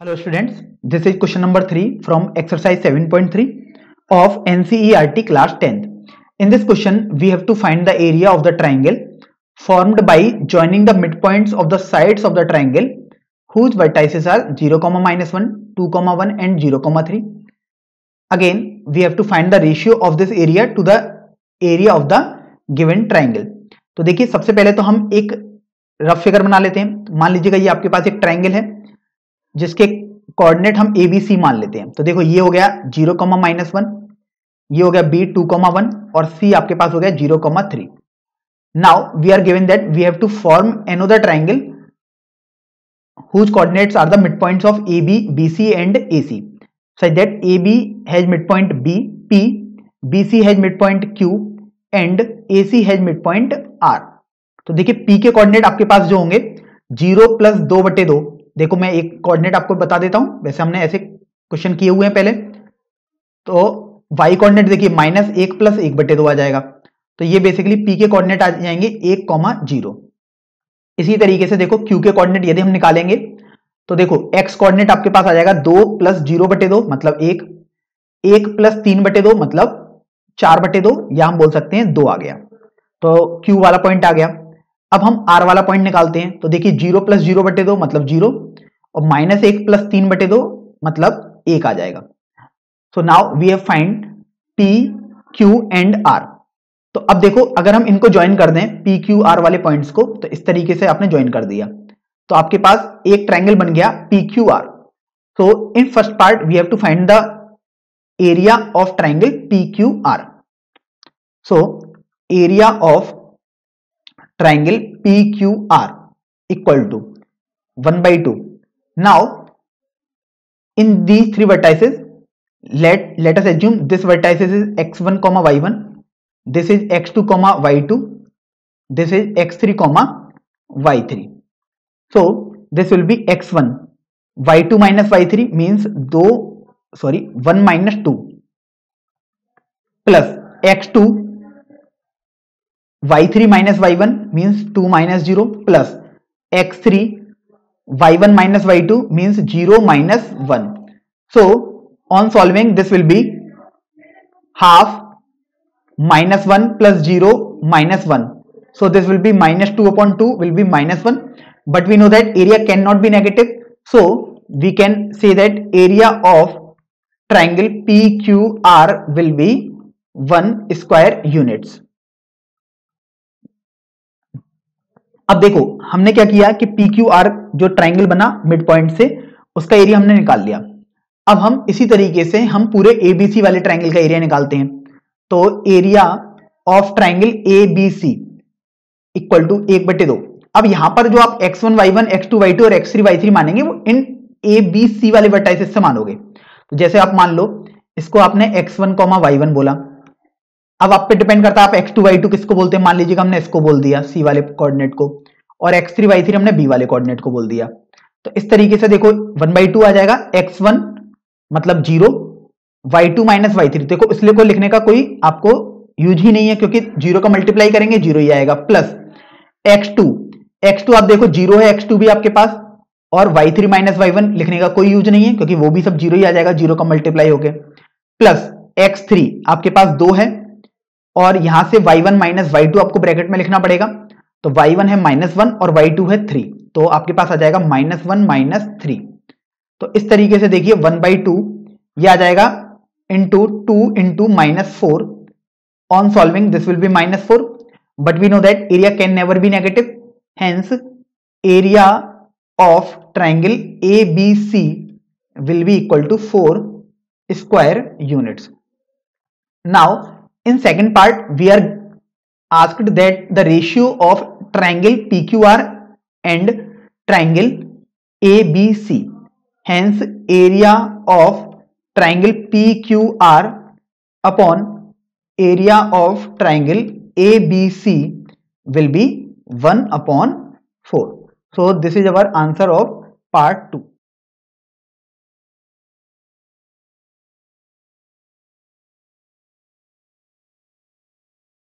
Hello students this is question number three from exercise 7.3 of NCERT class tenth in this question we have to find the area of the triangle formed by joining the mid points of the sides of the triangle whose vertices are 0.-1, 2.1 minus and zero again we have to find the ratio of this area to the area of the given triangle तो देखिए सबसे पहले तो हम एक rough figure बना लेते हैं। मान लीजिएगा ये आपके पास एक ट्राइंगल है। जिसके कोऑर्डिनेट हम ए बी सी मान लेते हैं। तो देखो ये हो गया ज़ीरो कॉमा माइनस वन ये हो गया बी टू कॉमा वन और सी आपके पास हो गया zero comma three. Now we are given that we have to form another triangle whose coordinates are the midpoints of AB, BC and AC such that AB has midpoint B, P, BC has midpoint Q and AC has midpoint R. तो देखिए P के coordinate आपके पास जो होंगे zero plus दो बटे दो देखो मैं एक कोऑर्डिनेट आपको बता देता हूँ। वैसे हमने ऐसे क्वेश्चन किए हुए हैं पहले। तो वाई कोऑर्डिनेट देखिए माइनस एक प्लस एक बटे दो आ जाएगा। तो ये बेसिकली पी के कोऑर्डिनेट आ जाएँगे एक कॉमा ज़ीरो इसी तरीके से देखो क्यू के कोऑर्डिनेट यदि हम निकालेंगे तो देखो एक्स कोऑर्डिनेट आपके पास आ जाएगा दो प्लस ज़ीरो बटे दो मतलब एक। एक प्लस तीन बटे दो मतलब चार बटे दो, या हम बोल सकते हैं दो आ गया। तो क्यू वाला पॉइंट आ गया। अब हम आर वाला पॉइंट निकालते हैं। तो देखिए ज़ीरो प्लस ज़ीरो बटे दो मतलब ज़ीरो और माइनस एक प्लस तीन बटे दो मतलब एक आ जाएगा। So now we have find P Q and R तो अब देखो, अगर हम इनको ज्वाइन कर दें पी क्यू आर वाले पॉइंट्स को तो इस तरीके से आपने ज्वाइन कर दिया। तो आपके पास एक ट्रायंगल बन गया P Q R so in first part we have to find the area of triangle P Q R so area of triangle P Q R equal to one by two now in these three vertices let let us assume this vertices is x1 comma y1 this is x2 comma y2 this is x3 comma y3 so this will be x1 y2 minus y3 means दो sorry 1 minus 2 plus x2 y3 minus y1 means 2 minus 0 plus x3 y1 minus y2 means 0 minus 1 so on solving this will be half minus 1 plus 0 minus 1 so this will be minus 2 upon 2 will be minus 1 but we know that area cannot be negative. So we can say that area of triangle PQR will be 1 square units अब देखो, हमने क्या किया कि P Q R जो triangle बना mid point से, उसका एरिया हमने निकाल लिया। अब हम इसी तरीके से हम पूरे एबीसी वाले ट्राइंगल का एरिया निकालते हैं। तो area of triangle A B C equal to एक बटे दो। अब यहाँ पर जो आप X one Y one X two Y two और एक्स थ्री वाई थ्री मानेंगे, वो इन ए बी सी वाले वर्टाइसिस से मानोगे। तो जैसे आप मान लो, इसको आपने X one comma Y one बोला। अब आप पे डिपेंड करता है, आप एक्स टू वाई टू किसको बोलते हैं? मान लीजिएगा हमने इसको बोल दिया सी वाले कोऑर्डिनेट को, और एक्स थ्री वाई थ्री हमने बी वाले कोऑर्डिनेट को बोल दिया। तो इस तरीके से देखो वन बाई टू आ जाएगा एक्स वन मतलब zero Y two minus Y three देखो, इसलिए को लिखने का कोई आपको यूज़ ही नहीं है, क्योंकि ज़ीरो का मल्टीप्लाई करेंगे ज़ीरो ही आएगा। Plus X two X two आप देखो ज़ीरो है एक्स टू भी आपके पास, और Y three minus Y one लिखने का कोई यूज़ नहीं है, क्योंकि वो भी सब ज़ीरो ही आ जाएगा ज़ीरो का मल्टीप्लाई होके। प्लस एक्स थ्री आपके पास दो है और यहाँ से Y one minus Y two आपको ब्रैकेट में लिखना पड़ेगा। तो वाई वन है माइनस वन और वाई टू है थ्री तो आपके पास आ जाएगा माइनस वन माइनस थ्री तो इस तरीके से देखिए वन बाई टू यह आ जाएगा into two into minus four on solving this will be minus four but we know that area can never be negative hence area of triangle A B C will be equal to 4 square units. Now in second part we are asked that the ratio of triangle PQR and triangle ABC hence area of triangle PQR upon area of triangle ABC will be 1 upon 4 so this is our answer of part 2